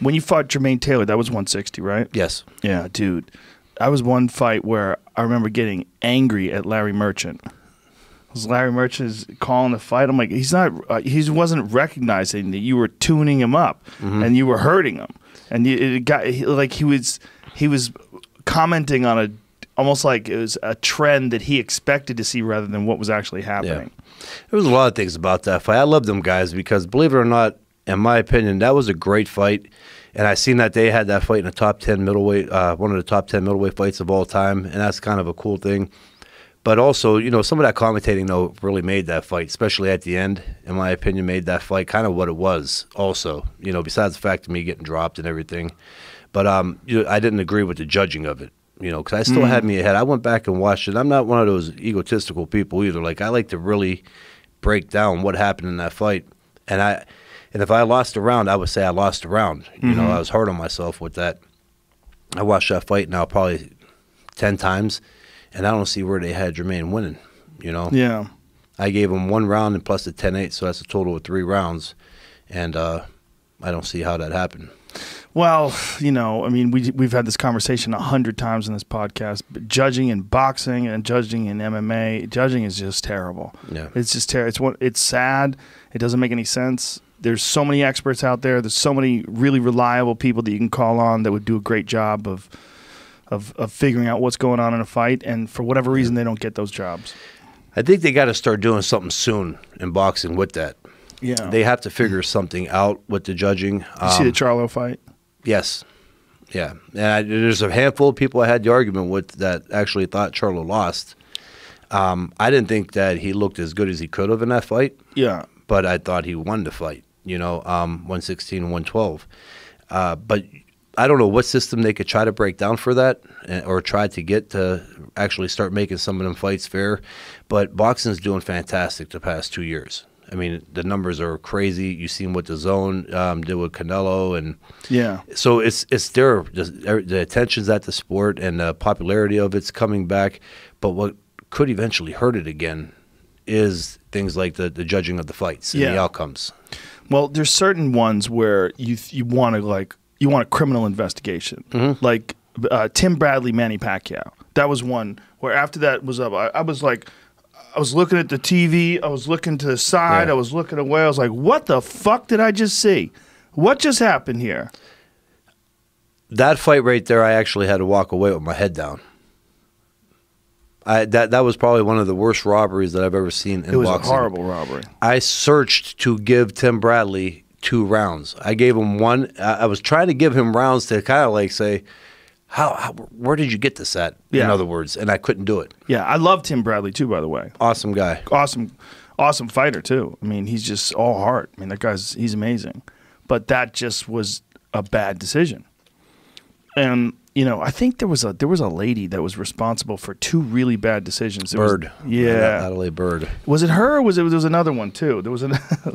When you fought Jermaine Taylor, that was 160, right? Yes. Yeah, dude. I was one fight where I remember getting angry at Larry Merchant. Was Larry Merchant is calling the fight. I'm like, he's not. Uh, he wasn't recognizing that you were tuning him up and you were hurting him, and you, it got he, like he was he was commenting on a almost like it was a trend that he expected to see rather than what was actually happening. There was a lot of things about that fight. I love them guys because, believe it or not, in my opinion, that was a great fight. And I seen that they had that fight in the top ten middleweight, uh, one of the top ten middleweight fights of all time, and that's kind of a cool thing. But also, you know, some of that commentating though really made that fight, especially at the end. In my opinion, made that fight kind of what it was. Also, you know, besides the fact of me getting dropped and everything, but um, you know, I didn't agree with the judging of it. You know, because I still had me ahead. I went back and watched it. I'm not one of those egotistical people either. Like I like to really break down what happened in that fight, and I, and if I lost a round, I would say I lost a round. You know, I was hard on myself with that. I watched that fight now probably ten times, and I don't see where they had Jermaine winning. You know, Yeah. I gave him one round and plus the 10-8, so that's a total of three rounds, and uh, I don't see how that happened. Well, you know, I mean, we we've had this conversation a hundred times in this podcast. But judging in boxing and judging in MMA, judging is just terrible. Yeah. it's just terrible. It's what it's sad. It doesn't make any sense. There's so many experts out there. There's so many really reliable people that you can call on that would do a great job of of of figuring out what's going on in a fight. And for whatever reason, they don't get those jobs. I think they got to start doing something soon in boxing with that. Yeah, They have to figure something out with the judging. you see the Um, Charlo fight. Yes. Yeah. And I, there's a handful of people I had the argument with that actually thought Charlo lost. Um, I didn't think that he looked as good as he could have in that fight, Yeah, but I thought he won the fight, you know, um, 116 and 112. Uh, but I don't know what system they could try to break down for that eh, or try to get to actually start making some of them fights fair. But boxing's doing fantastic the past two years. I mean, the numbers are crazy. You've seen what DAZN um, did with Canelo and yeah, so it's it's there. Er, the attention's at the sport and the popularity of it's coming back. But what could eventually hurt it again is things like the, the judging of the fights and the outcomes. Well, there's certain ones where you you want to like you want a criminal investigation, like uh, Tim Bradley, Manny Pacquiao. That was one where after that was up, I, I was like, I was looking at the TV, I was looking to the side, Yeah. I was looking away, I was like, what the fuck did I just see? What just happened here? That fight right there, I actually had to walk away with my head down. I that that was probably one of the worst robberies that I've ever seen in It was boxing. a horrible robbery. I searched to give Tim Bradley two rounds. I gave him one. I I was trying to give him rounds to kind of like say, how, how where did you get this at? In Yeah. other words, and I couldn't do it. Yeah, I love Tim Bradley too. By the way, Awesome guy. awesome, awesome fighter too. I mean, he's just all heart. I mean, that guy's he's amazing. But that just was a bad decision. And you know, I think there was a there was a lady that was responsible for two really bad decisions. There was- Byrd. yeah. Adalaide Byrd. Was it her? or Was it? There was another one too. There was an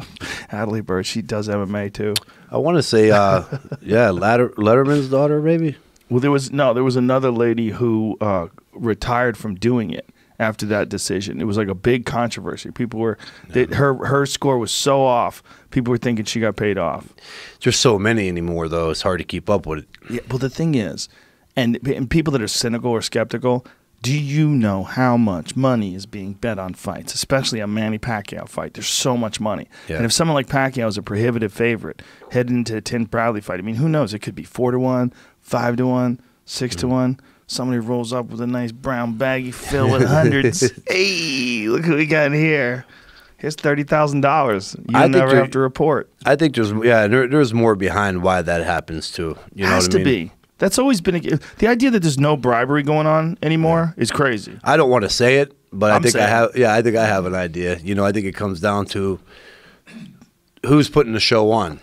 Adalaide Byrd. She does MMA too. I want to say, uh, yeah, Latter, Letterman's daughter, maybe. Well, there was no. There was another lady who uh, retired from doing it after that decision. It was like a big controversy. People were they, her her score was so off. People were thinking she got paid off. There's so many anymore, though. It's hard to keep up with it. Yeah, well, the thing is, and, and people that are cynical or skeptical, do you know how much money is being bet on fights, especially a Manny Pacquiao fight? There's so much money. Yeah. And if someone like Pacquiao is a prohibitive favorite heading into a Tim Bradley fight, I mean, who knows? It could be four to one, five to one, 6 Mm. to one. Somebody rolls up with a nice brown baggie filled with hundreds. hey, look who we got in here. Here's thirty thousand dollars. You I never have to report. I think there's, yeah, there, there's more behind why that happens too. You know Has what to I mean? be. That's always been a, the idea that there's no bribery going on anymore is crazy. I don't want to say it, but I I'm think I have. Yeah, I think I have an idea. You know, I think it comes down to who's putting the show on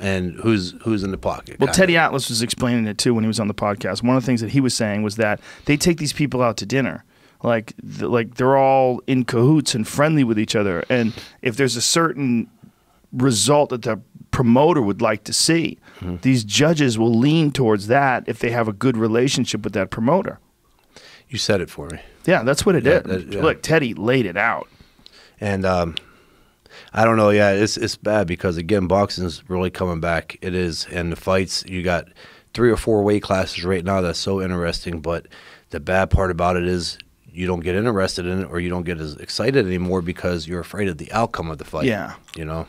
and who's who's in the pocket. Well. Teddy Atlas was explaining it too when he was on the podcast. One of the things that he was saying was that they take these people out to dinner. Like, like they're all in cahoots and friendly with each other. And if there's a certain result that the promoter would like to see, Mm-hmm. these judges will lean towards that if they have a good relationship with that promoter. You said it for me. Yeah, that's what it Yeah, is. that- yeah. Look, Teddy laid it out. And um, I don't know. Yeah, it's it's bad because again, boxing's really coming back. It is, and the fights you got three or four weight classes right now. That's so interesting. But the bad part about it is you don't get interested in it or you don't get as excited anymore because you're afraid of the outcome of the fight. Yeah. You know.